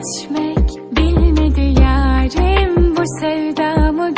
geçmek bilmedi yarim. Bu sevdamı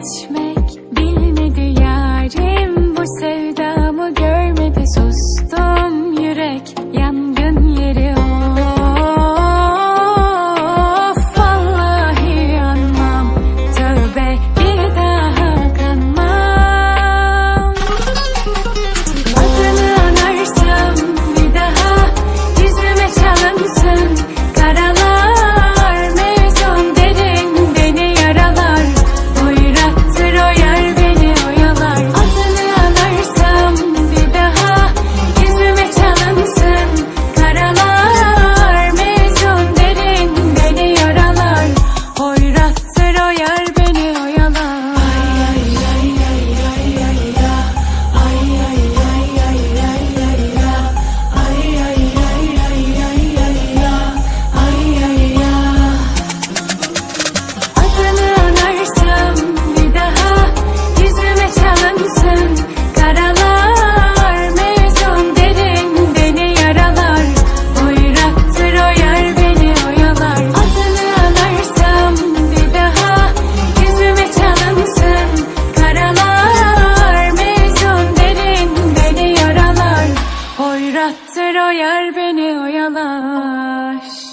Bitch. yar beni oyalar